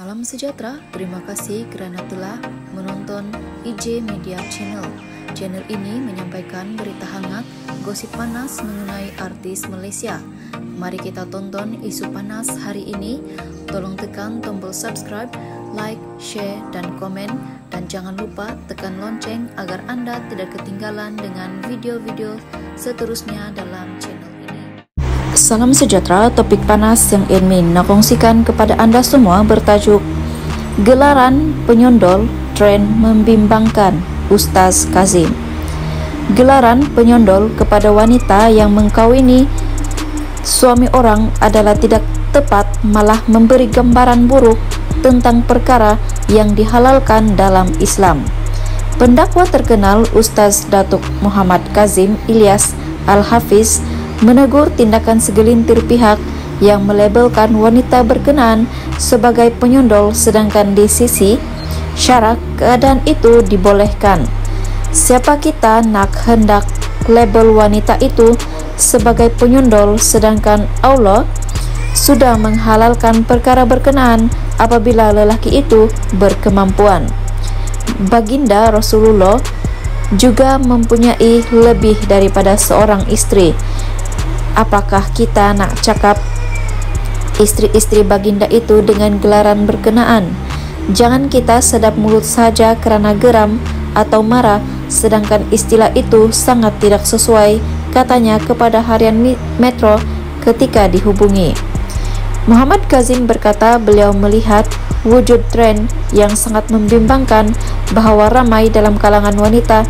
Salam sejahtera, terima kasih kerana telah menonton IJ Media Channel. Channel ini menyampaikan berita hangat, gosip panas mengenai artis Malaysia. Mari kita tonton isu panas hari ini. Tolong tekan tombol subscribe, like, share dan komen dan jangan lupa tekan lonceng agar anda tidak ketinggalan dengan video-video seterusnya dalam Salam sejahtera, topik panas yang ingin nakongsikan kepada anda semua bertajuk Gelaran Penyondol Tren Membimbangkan Ustaz Kazim Gelaran penyondol kepada wanita yang mengkawini suami orang adalah tidak tepat malah memberi gambaran buruk tentang perkara yang dihalalkan dalam Islam. Pendakwa terkenal Ustaz Datuk Muhammad Kazim Ilyas Al-Hafiz menegur tindakan segelintir pihak yang melabelkan wanita berkenaan sebagai penyondol sedangkan di sisi syarak keadaan itu dibolehkan. Siapa kita nak hendak label wanita itu sebagai penyondol sedangkan Allah sudah menghalalkan perkara berkenaan apabila lelaki itu berkemampuan. Baginda Rasulullah juga mempunyai lebih daripada seorang istri apakah kita nak cakap istri-istri baginda itu dengan gelaran berkenaan? Jangan kita sedap mulut saja kerana geram atau marah sedangkan istilah itu sangat tidak sesuai katanya kepada harian Metro ketika dihubungi. Muhammad Kazim berkata beliau melihat wujud tren yang sangat membimbangkan bahawa ramai dalam kalangan wanita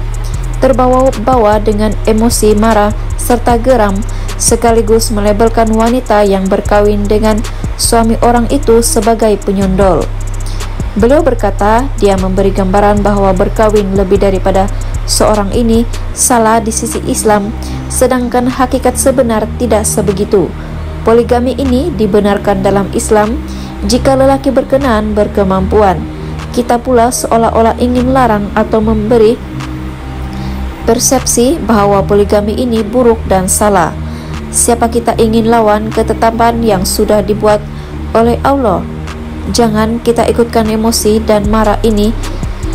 terbawa-bawa dengan emosi marah serta geram sekaligus melabelkan wanita yang berkawin dengan suami orang itu sebagai penyondol. Beliau berkata dia memberi gambaran bahawa berkawin lebih daripada seorang ini salah di sisi Islam sedangkan hakikat sebenar tidak sebegitu. Poligami ini dibenarkan dalam Islam jika lelaki berkenan berkemampuan. Kita pula seolah-olah ingin larang atau memberi persepsi bahawa poligami ini buruk dan salah siapa kita ingin lawan ketetapan yang sudah dibuat oleh Allah. Jangan kita ikutkan emosi dan marah ini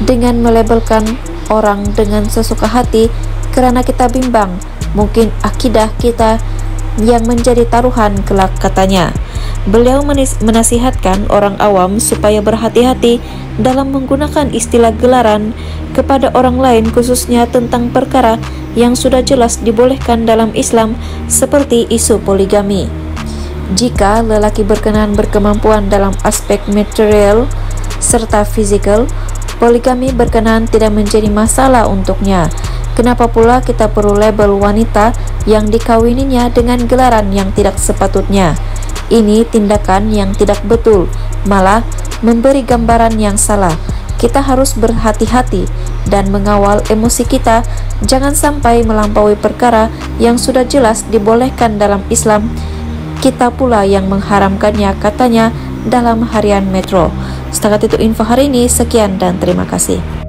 dengan melabelkan orang dengan sesuka hati kerana kita bimbang mungkin akidah kita yang menjadi taruhan kelak katanya. Beliau menasihatkan orang awam supaya berhati-hati dalam menggunakan istilah gelaran kepada orang lain khususnya tentang perkara yang sudah jelas dibolehkan dalam Islam seperti isu poligami. Jika lelaki berkenan berkemampuan dalam aspek material serta fizikal, poligami berkenan tidak menjadi masalah untuknya. Kenapa pula kita perlu label wanita yang dikawininya dengan gelaran yang tidak sepatutnya? Ini tindakan yang tidak betul, malah memberi gambaran yang salah. Kita harus berhati-hati dan mengawal emosi kita, jangan sampai melampaui perkara yang sudah jelas dibolehkan dalam Islam. Kita pula yang mengharamkannya, katanya dalam harian Metro. Setakat itu info hari ini, sekian dan terima kasih.